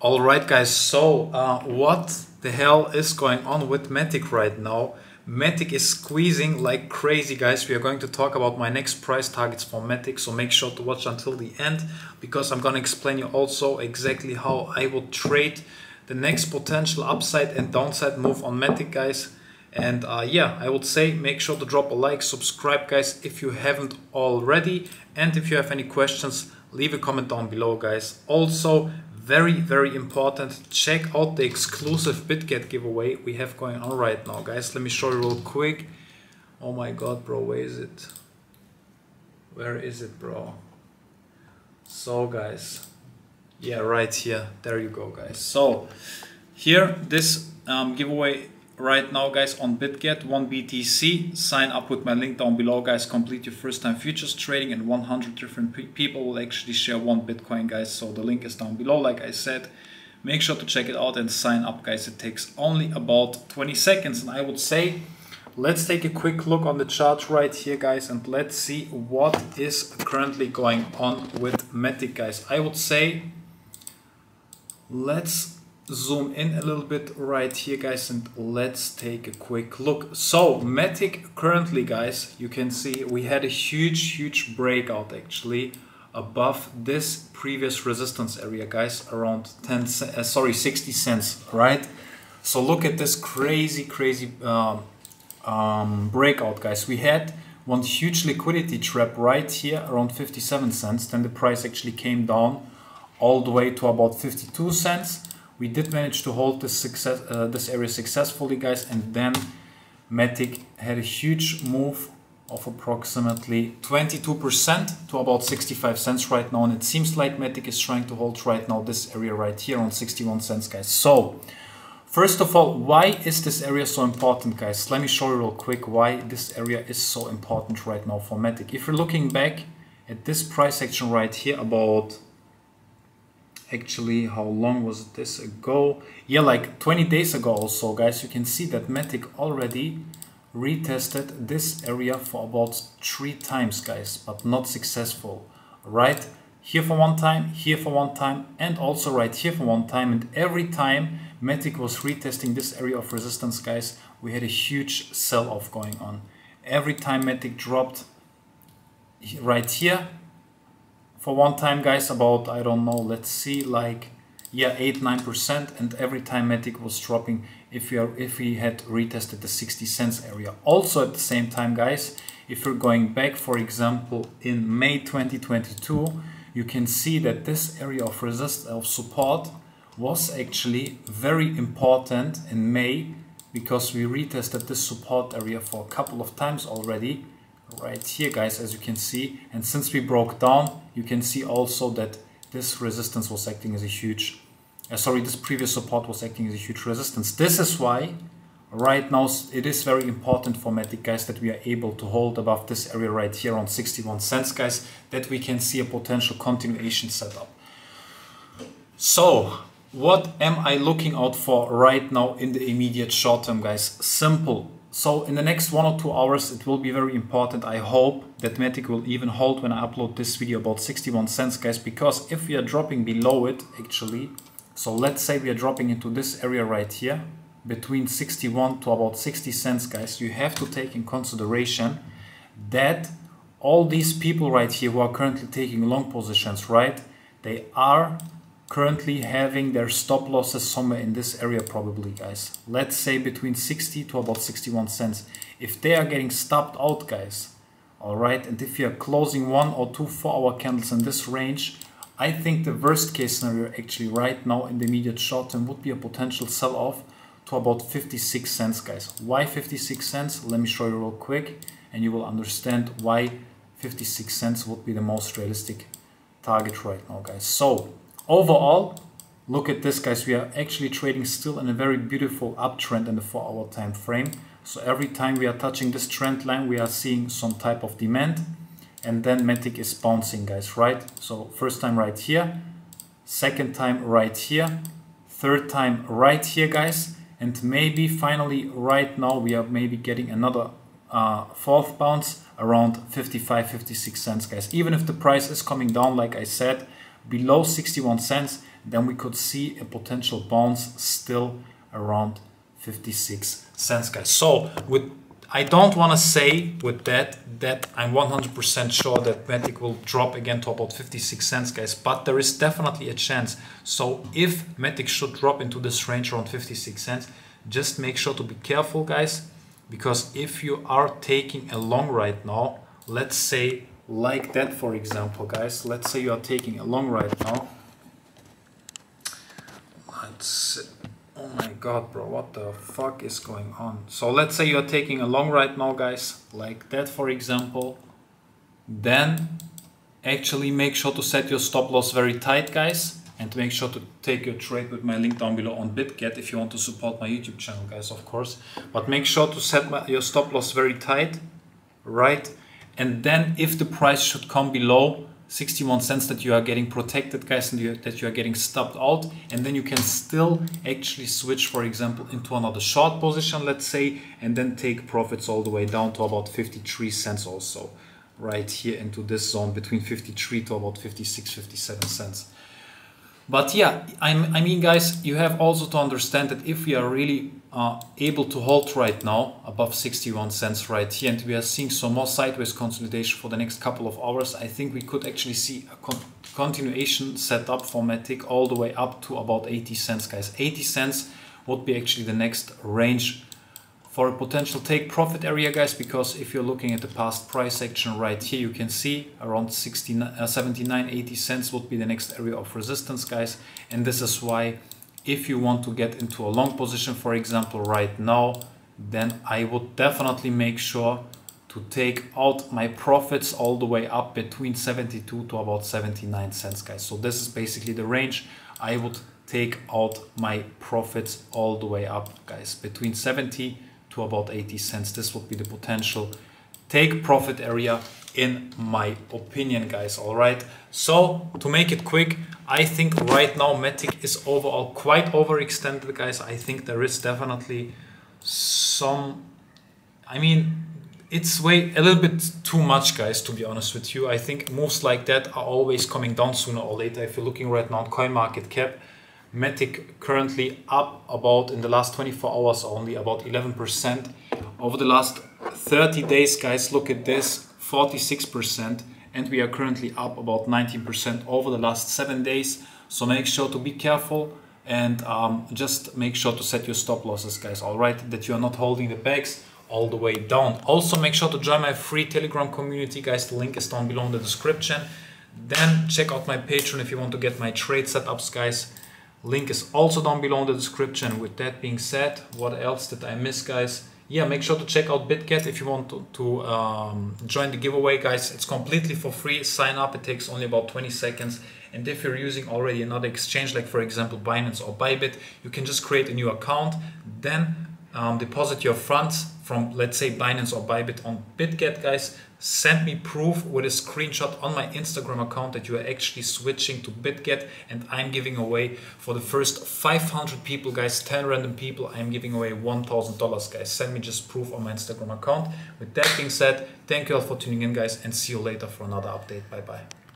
All right, guys. So, uh, what the hell is going on with Matic right now? Matic is squeezing like crazy, guys. We are going to talk about my next price targets for Matic, so make sure to watch until the end because I'm going to explain you also exactly how I will trade the next potential upside and downside move on Matic, guys. And uh, yeah, I would say make sure to drop a like, subscribe, guys, if you haven't already. And if you have any questions, leave a comment down below, guys. Also, very, very important. Check out the exclusive BitGet giveaway we have going on right now, guys. Let me show you real quick. Oh my god, bro, where is it? Where is it, bro? So, guys, yeah, right here. There you go, guys. So, here, this um, giveaway right now guys on BitGet 1 BTC sign up with my link down below guys. Complete your first time futures trading and 100 different pe people will actually share one Bitcoin guys. So the link is down below like I said. Make sure to check it out and sign up guys. It takes only about 20 seconds. And I would say let's take a quick look on the chart right here guys and let's see what is currently going on with Matic guys. I would say let's zoom in a little bit right here guys and let's take a quick look. So matic currently guys you can see we had a huge huge breakout actually above this previous resistance area guys around 10 uh, sorry 60 cents right? So look at this crazy crazy um, um, breakout guys. We had one huge liquidity trap right here around 57 cents. Then the price actually came down all the way to about 52 cents we did manage to hold this success uh, this area successfully guys and then Matic had a huge move of approximately 22% to about 65 cents right now and it seems like Matic is trying to hold right now this area right here on 61 cents guys. So first of all why is this area so important guys? Let me show you real quick why this area is so important right now for Matic. If you're looking back at this price action right here about actually how long was this ago? Yeah like 20 days ago also guys you can see that Matic already retested this area for about three times guys but not successful. Right here for one time here for one time and also right here for one time and every time Matic was retesting this area of resistance guys we had a huge sell-off going on. Every time Matic dropped right here for one time guys about I don't know let's see like yeah 8 9 percent and every time Matic was dropping if we are if we had retested the 60 cents area. Also at the same time guys if you're going back for example in May 2022 you can see that this area of resist of support was actually very important in May because we retested this support area for a couple of times already right here guys as you can see. And since we broke down you can see also that this resistance was acting as a huge uh, sorry this previous support was acting as a huge resistance. This is why right now it is very important for Matic guys that we are able to hold above this area right here on 61 cents guys that we can see a potential continuation setup. So what am I looking out for right now in the immediate short term guys? Simple so in the next one or two hours, it will be very important. I hope that Matic will even hold when I upload this video about 61 cents, guys, because if we are dropping below it, actually, so let's say we are dropping into this area right here, between 61 to about 60 cents, guys, you have to take in consideration that all these people right here who are currently taking long positions, right, they are currently having their stop losses somewhere in this area probably guys. Let's say between 60 to about 61 cents. If they are getting stopped out guys all right and if you are closing one or two four hour candles in this range I think the worst case scenario actually right now in the immediate short term would be a potential sell off to about 56 cents guys. Why 56 cents? Let me show you real quick and you will understand why 56 cents would be the most realistic target right now guys. So Overall, look at this guys, we are actually trading still in a very beautiful uptrend in the 4 hour time frame. So every time we are touching this trend line, we are seeing some type of demand and then Matic is bouncing guys, right? So first time right here, second time right here, third time right here guys, and maybe finally right now we are maybe getting another uh, fourth bounce around 55 56 cents guys even if the price is coming down like I said below 61 cents, then we could see a potential bounce still around 56 cents guys. So with I don't want to say with that that I'm 100% sure that Matic will drop again to about 56 cents guys but there is definitely a chance. So if Matic should drop into this range around 56 cents just make sure to be careful guys because if you are taking a long right now let's say like that for example guys. Let's say you are taking a long right now. Let's oh my god bro what the fuck is going on? So let's say you're taking a long right now guys like that for example. Then actually make sure to set your stop loss very tight guys and make sure to take your trade with my link down below on BitGet if you want to support my YouTube channel guys of course. But make sure to set my, your stop loss very tight right and then if the price should come below 61 cents that you are getting protected guys and you, that you are getting stopped out and then you can still actually switch for example into another short position let's say and then take profits all the way down to about 53 cents also right here into this zone between 53 to about 56 57 cents but yeah, I'm, i mean, guys, you have also to understand that if we are really uh, able to hold right now above 61 cents right here, and we are seeing some more sideways consolidation for the next couple of hours, I think we could actually see a con continuation set up for Matic all the way up to about 80 cents, guys. 80 cents would be actually the next range for a potential take profit area guys because if you're looking at the past price action right here you can see around 69 uh, 79 80 cents would be the next area of resistance guys. And this is why if you want to get into a long position for example right now then I would definitely make sure to take out my profits all the way up between 72 to about 79 cents guys. So this is basically the range. I would take out my profits all the way up guys between 70 to about 80 cents. This would be the potential take profit area in my opinion guys all right? So to make it quick i think right now matic is overall quite overextended guys. I think there is definitely some i mean it's way a little bit too much guys to be honest with you. I think moves like that are always coming down sooner or later. If you're looking right now on coin market cap Matic currently up about in the last 24 hours only about 11%. Over the last 30 days, guys, look at this 46%, and we are currently up about 19% over the last seven days. So make sure to be careful and um, just make sure to set your stop losses, guys. All right, that you are not holding the bags all the way down. Also, make sure to join my free Telegram community, guys. The link is down below in the description. Then check out my Patreon if you want to get my trade setups, guys. Link is also down below in the description. With that being said, what else did I miss, guys? Yeah, make sure to check out BitGet if you want to, to um, join the giveaway, guys. It's completely for free. Sign up. It takes only about 20 seconds. And if you're using already another exchange, like for example Binance or Bybit, you can just create a new account, then um, deposit your funds from let's say Binance or Bybit on BitGet guys send me proof with a screenshot on my Instagram account that you are actually switching to BitGet and I'm giving away for the first 500 people guys 10 random people I'm giving away $1,000 guys. Send me just proof on my Instagram account. With that being said thank you all for tuning in guys and see you later for another update. Bye bye